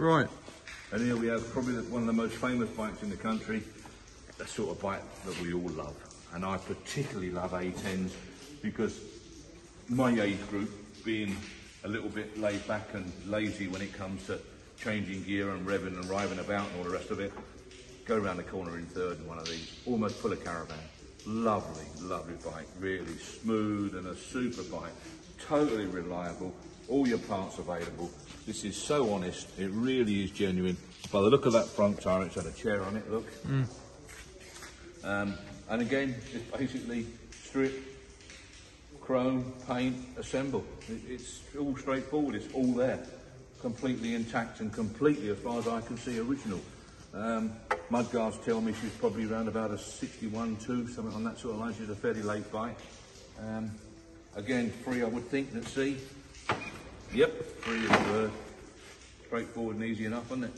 Right. And here we have probably one of the most famous bikes in the country, a sort of bike that we all love. And I particularly love A10s because my age group, being a little bit laid back and lazy when it comes to changing gear and revving and driving about and all the rest of it, go around the corner in third in one of these, almost pull a caravan. Lovely, lovely bike, really smooth and a super bike, totally reliable, all your parts available. This is so honest, it really is genuine. By the look of that front tyre, it's had a chair on it, look. Um, and again, just basically strip, chrome, paint, assemble. It, it's all straightforward, it's all there. Completely intact and completely, as far as I can see, original. Um, Mudguards tell me she's probably around about a 61, 2, something on that sort of line. She's a fairly late bike. Um, again, free, I would think, let's see. Yep, free is uh, straightforward and easy enough, isn't it?